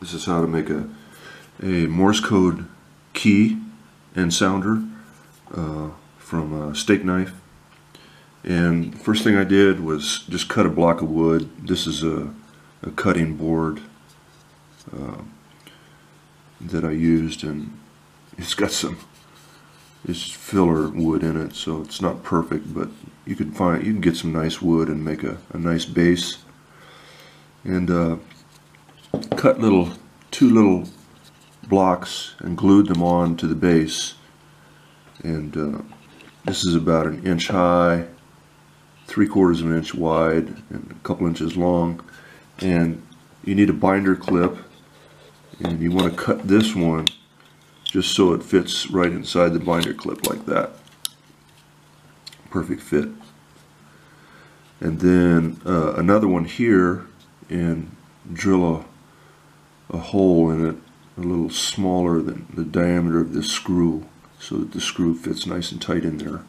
This is how to make a, a Morse code key and sounder uh, from a steak knife. And first thing I did was just cut a block of wood. This is a, a cutting board uh, that I used and it's got some it's filler wood in it so it's not perfect but you can find you can get some nice wood and make a, a nice base and uh, cut little two little blocks and glued them on to the base. And uh, this is about an inch high three quarters of an inch wide and a couple inches long. And you need a binder clip and you want to cut this one just so it fits right inside the binder clip like that. Perfect fit. And then uh, another one here and drill a, a hole in it a little smaller than the diameter of this screw so that the screw fits nice and tight in there.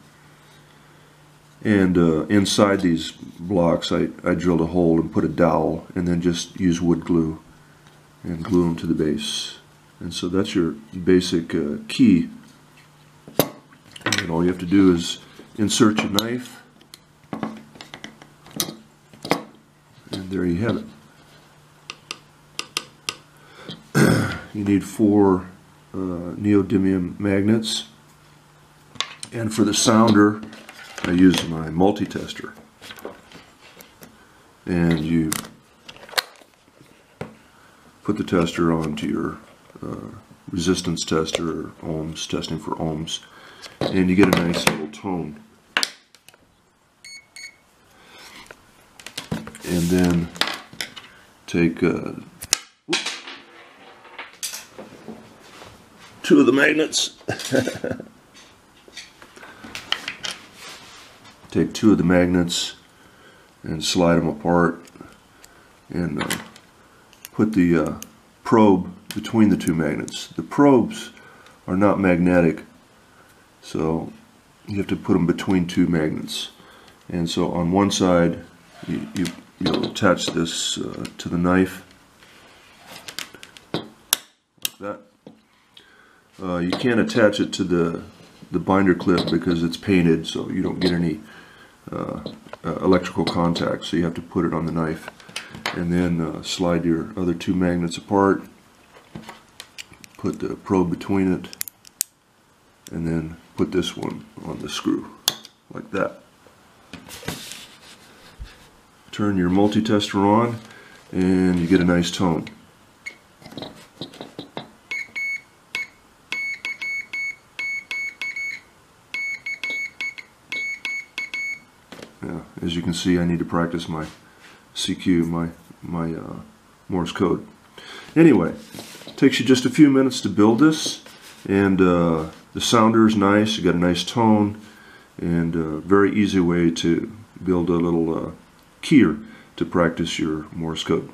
And uh, inside these blocks I, I drilled a hole and put a dowel and then just use wood glue and glue them to the base. And so that's your basic uh, key. And all you have to do is insert your knife. And there you have it you need four uh, neodymium magnets and for the sounder I use my multi-tester and you put the tester onto your uh, resistance tester or ohms, testing for ohms, and you get a nice little tone. And then take uh, two of the magnets. take two of the magnets and slide them apart and uh, put the uh, probe between the two magnets. The probes are not magnetic, so you have to put them between two magnets. And so on one side, you, you, attach this uh, to the knife, like that. Uh, you can't attach it to the, the binder clip because it's painted, so you don't get any uh, uh electrical contact, so you have to put it on the knife. And then uh, slide your other two magnets apart put the probe between it and then put this one on the screw like that. Turn your multi-tester on and you get a nice tone. Yeah, as you can see I need to practice my CQ, my, my uh, Morse code. Anyway, Takes you just a few minutes to build this and uh, the sounder is nice, you got a nice tone and a uh, very easy way to build a little uh, keyer to practice your Morse code.